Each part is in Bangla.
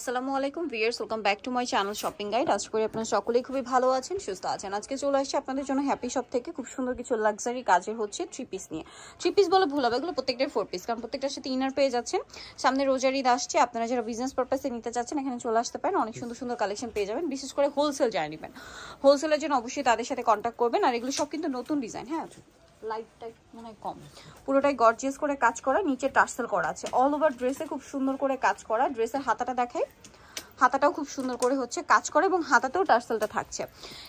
আসসালামু আলাইকুম viewers welcome back to my channel shopping guide. আশা করি আপনারা সকলেই খুবই ভালো আছেন, সুস্থ আছেন। আজকে চলে আসছে আপনাদের জন্য হ্যাপি শপ থেকে খুব সুন্দর কিছু লাক্সারি কাজের হচ্ছে থ্রি পিস নিয়ে। থ্রি পিস বলে ভুল হবে, এগুলো প্রত্যেকটাই ফোর পিস কারণ প্রত্যেকটার সাথে ইনার পেয়ে যাচ্ছেন। সামনে রোজার ঈদ আসছে, আপনারা যারা বিজনেস পারপাসে নিতে চাচ্ছেন, এখানে চলে আসতে পারেন। অনেক সুন্দর সুন্দর কালেকশন পেয়ে যাবেন, বিশেষ করে হোলসেল যারা নেবেন। হোলসেলের জন্য অবশ্যই তাদের সাথে কন্ট্যাক্ট করবেন, আর এগুলো সব কিন্তু নতুন ডিজাইন হ্যাঁ? লাইটটাই মনে হয় কম। পুরোটাই গর্জিয়াস করে কাজ করা নিচে টার্সেল করা আছে। অল ওভার ড্রেসে খুব সুন্দর করে কাজ করা। ড্রেসের হাতাটা দেখাই। হাতাটাও খুব সুন্দর করে হচ্ছে কাজ করে এবং হাতাতেও টার্সেলটা থাকছে।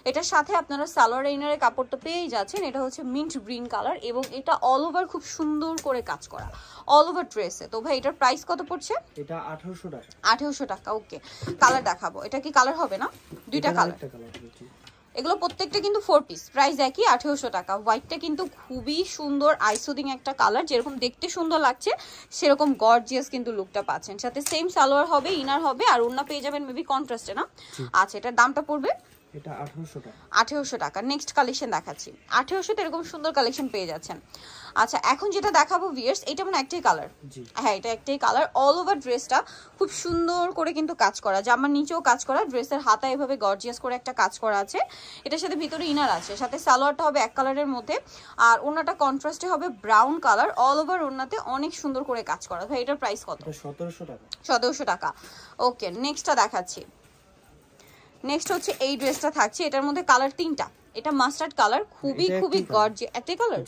এটার সাথে আপনারা সালোয়ার ইনারের কাপড়টা পেয়েই যাচ্ছেন। এটা হচ্ছে মিন্ট গ্রিন কালার এবং এটা অল ওভার খুব সুন্দর করে কাজ করা। অল ওভার ড্রেসে তো ভাই এটার প্রাইস কত পড়ছে? এটা 1800 টাকা। আঠেরোশো টাকা ওকে কালার দেখাবো। এটা কি কালার হবে না? দুইটা কালার এগুলো প্রত্যেকটা কিন্তু ফোর পিস প্রাইস একই আঠেরোশো টাকা। হোয়াইটটা কিন্তু খুবই সুন্দর আইসুদিং একটা কালার যেরকম দেখতে সুন্দর লাগছে সেরকম গর্জিয়াস কিন্তু লুকটা পাচ্ছেন। সাথে সেম সালোয়ার হবে ইনার হবে আর অন্য পেয়ে যাবেন মেবি কন্ট্রাস্টে না? আচ্ছা এটার দামটা পড়বে? এটা 1800 টাকা। আঠেরোশো টাকা। নেক্সট কালেকশন দেখাচ্ছি। আঠেরোশোতে এরকম সুন্দর কালেকশন পেয়ে যাচ্ছেন। আচ্ছা এখন যেটা দেখাবো ভিয়ার্স এটা মানে একটাই কালার হ্যাঁ এটা একটাই কালার অল ওভার ড্রেসটা খুব সুন্দর করে কিন্তু কাজ করা। জামার নিচেও কাজ করা ড্রেসের হাতা এভাবে গর্জিয়াস করে একটা কাজ করা আছে। এটার সাথে ভিতরে ইনার আছে সাথে সালোয়ারটা হবে এক কালারের মধ্যে। আর ওনাটা কন্ট্রাস্টে হবে ব্রাউন কালার অল ওভার ওনাতে অনেক সুন্দর করে কাজ করা। ভাই এটার প্রাইস কত? 1700 টাকা। সতেরোশো টাকা। ওকে নেক্সটটা দেখাচ্ছি। নেক্সট হচ্ছে এই ড্রেসটা থাকছে। এটার মধ্যে কালার তিনটা। এটা মাস্টার্ড কালার খুবই খুবই। গর্জি একটাই কালার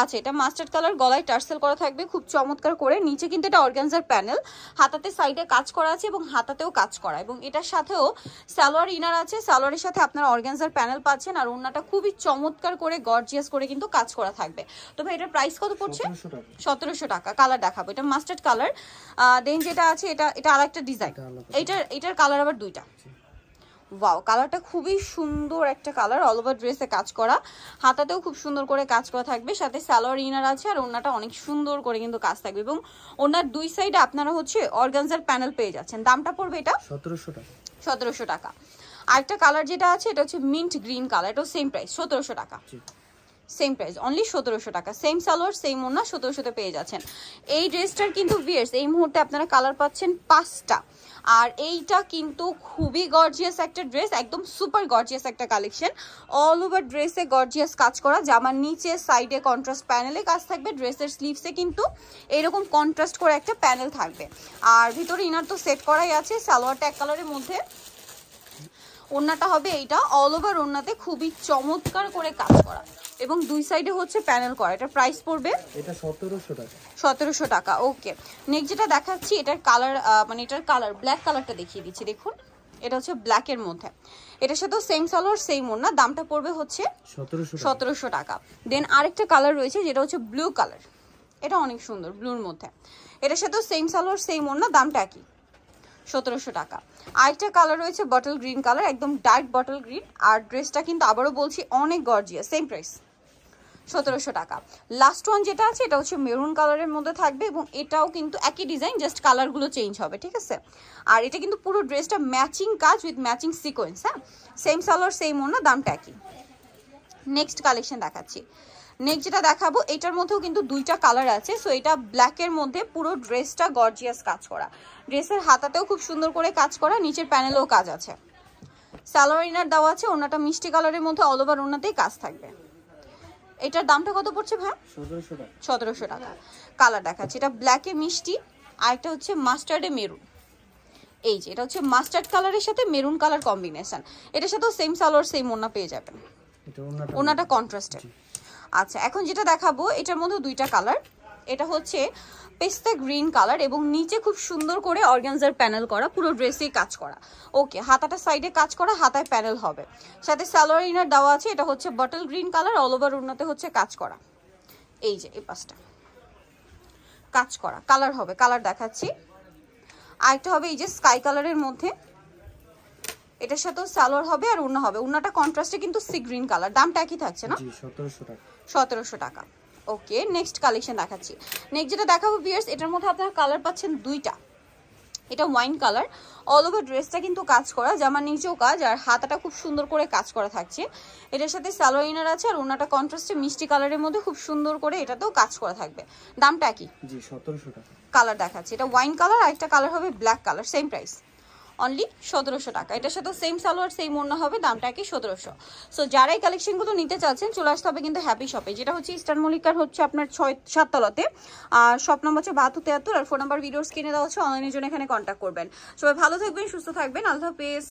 আচ্ছা এটা মাস্টার্ড কালার গলায় টার্সেল করা থাকবে খুব চমৎকার করে। নিচে কিন্তু এটা অর্গানজার প্যানেল হাতাতে সাইডে কাজ করা আছে এবং হাতাতেও কাজ করা। এবং এটার সাথেও সালোয়ার ইনার আছে সালোয়ারের সাথে আপনারা অর্গানজার প্যানেল পাচ্ছেন আর ওনাটা খুবই চমৎকার করে গর্জিয়াস করে কিন্তু কাজ করা থাকবে। তো ভাই এটার প্রাইস কত পড়ছে? সতেরোশো টাকা। কালার দেখাবো। এটা মাস্টার্ড কালার দেন যেটা আছে এটা এটা আর একটা ডিজাইন এটা আলাদা। এইটার এটার কালার আবার দুইটা। ওয়াও কালারটা খুবই সুন্দর একটা কালার অল ওভার ড্রেসে কাজ করা। হাতাতেও খুব সুন্দর করে কাজ করা থাকবে সাথে স্যালোয়ার ইনার আছে আর ওনাটা অনেক সুন্দর করে কিন্তু কাজ থাকবে এবং ওনার দুই সাইডে আপনারা হচ্ছে অর্গানজার প্যানেল পেয়ে যাচ্ছেন। দামটা পড়বে এটা? 1700 টাকা। সতেরোশো টাকা। আরেকটা কালার যেটা আছে এটা হচ্ছে মিন্ট গ্রিন কালার এটাও সেম প্রাইস সতেরোশো টাকা। সেম প্রাইস অনলি সতেরোশো টাকা। সেম সালোয়ার সেম ওনা সতেরোশোতে পেয়ে যাচ্ছেন। এই ড্রেসটার কিন্তু ভিয়ার্স এই মুহূর্তে আপনারা কালার পাচ্ছেন পাঁচটা। আর এইটা কিন্তু খুবই গর্জিয়াস একটা ড্রেস একদম সুপার গর্জিয়াস একটা কালেকশন অল ওভার ড্রেসে গর্জিয়াস কাজ করা, জামার নিচে সাইডে কন্ট্রাস্ট প্যানেলে কাজ থাকবে ড্রেসের স্লিভসে কিন্তু এরকম কন্ট্রাস্ট করে একটা প্যানেল থাকবে। আর ভিতরে ইনার তো সেট করাই আছে, সালোয়ারটা এক কালারের মধ্যে। ওড়নাটা হবে এইটা অল ওভার ওড়নাতে খুবই চমৎকার করে কাজ করা। এবং দুই সাইডে হচ্ছে প্যানেল করা। এটা প্রাইস পড়বে এটা 1700 টাকা। সতেরোশো টাকা ওকে নেক্সট যেটা দেখাচ্ছি এটার কালার মানে এটার কালার ব্ল্যাক কালারটা দেখিয়ে দিচ্ছি দেখুন। এটা হচ্ছে ব্ল্যাকের মধ্যে। এটার সাথেও সেম সালোয়ার সেম ওড়না দামটা পড়বে হচ্ছে 1700 টাকা। সতেরোশো টাকা। দেন আরেকটা কালার রয়েছে যেটা হচ্ছে ব্লু কালার এটা অনেক সুন্দর ব্লুর মধ্যে। এটার সাথেও সেম সালোয়ার সেম ওড়না দামটা একই। সতেরোশো টাকা। আরেকটা কালার রয়েছে বটল গ্রিন কালার একদম ডার্ক বটল গ্রিন আর ড্রেসটা কিন্তু আবারও বলছি অনেক গর্জিয়া সেম প্রাইস সতেরোশো টাকা। লাস্ট ওয়ান যেটা আছে, এটা হচ্ছে মেরুন কালারের মধ্যে থাকবে এবং এটাও কিন্তু একই ডিজাইন জাস্ট কালারগুলো চেঞ্জ হবে, ঠিক আছে? আর এটা কিন্তু পুরো ড্রেসটা ম্যাচিং কাজ উইথ ম্যাচিং সিকোয়েন্স হ্যাঁ? সেম সালোয়ার সেম ওনা দামটা একই। নেক্সট কালেকশন দেখাচ্ছি। নেক্সট যেটা দেখাবো এটার মধ্যেও কিন্তু দুইটা কালার আছে। সো এটা ব্ল্যাকের মধ্যে পুরো ড্রেসটা গর্জিয়াস কাজ করা। ড্রেসের হাতাতেও খুব সুন্দর করে কাজ করা নিচের প্যানেলেও কাজ আছে। সালোয়ার ইনার দেওয়া আছে ওনাটা মিষ্টি কালারের মধ্যে অল ওভার ওনাতেই কাজ থাকবে। এটার দামটা কত পড়ছে ভাই? 1700 টাকা। সতেরোশো টাকা। কালার দেখাচ্ছে এটা ব্ল্যাকে মিষ্টি আর একটা হচ্ছে মাস্টার্ডে মেরুন এই যে এটা হচ্ছে মাস্টার্ড কালারের সাথে মেরুন কালার কম্বিনেশন এটার সাথেও সেম সালোয়ার সেম ওনা পেয়ে যাবেন। ওনাটা কন্ট্রাস্টেড আচ্ছা এখন যেটা দেখাবো, এটার মধ্যে দুইটা কালার এটা হচ্ছে পেস্তা গ্রিন কালার এবং নিচে খুব সুন্দর করে অর্গানজার প্যানেল করা, পুরো ড্রেসেই কাজ করা। ওকে হাতাটা সাইডে কাজ করা, হাতায় প্যানেল হবে। সাথে সালোয়ার ইনার দেওয়া আছে, এটা হচ্ছে bottle green colour all over উন্নতে হচ্ছে কাজ করা। এই যে, এই পাশটা। কাজ করা কালার হবে কালার দেখাচ্ছি। আরেকটা হবে এই যে স্কাই কালারের মধ্যে। এটার সাথেও স্যালোয়ার হবে আর উন্না হবে। উন্নাটা কন্ট্রাস্টে কিন্তু সি গ্রিন কালার দামটা একই থাকছে না? 1700 টাকা। সতেরোশো টাকা। ওকে নেক্সট কালেকশন দেখাচ্ছি। নেক্সট যেটা দেখাবো ভিয়ার্স এটার মধ্যে আপনারা কালার পাচ্ছেন দুইটা। এটা ওয়াইন কালার অল ওভার ড্রেসটা কিন্তু কাজ করা জামার নিচেও কাজ আর হাতাটা খুব সুন্দর করে কাজ করা থাকছে। এটার সাথে সালোয়ার ইনার আছে আর ওনাটা কন্ট্রাস্টে মিষ্টি কালারের মধ্যে খুব সুন্দর করে এটাতেও কাজ করা থাকবে। দামটা কি? জি 1700 টাকা। কালার দেখাচ্ছে। এটা ওয়াইন কালার আর একটা কালার হবে black colour same price only সতেরোশো টাকা। এটার সাথে সেম সালোয়ার সেম অন্য হবে, দামটা একই সতেরোশো। সো যারা এই কালেকশনগুলো নিতে চাচ্ছেন, চলে আসতে হবে কিন্তু হ্যাপি শপে যেটা হচ্ছে ইস্টার্ন মল্লিকার হচ্ছে আপনার ছয়, সাততলাতে। আর শপ নম্বর হচ্ছে বাহাত্তর তেহাত্তর আর ফোন নাম্বার ভিডিওস কিনে দেওয়া হচ্ছে অনলাইনের জন্য এখানে কন্ট্যাক্ট করবেন। সবাই ভালো থাকবেন, সুস্থ থাকবেন। আল্লাহ হাফেজ।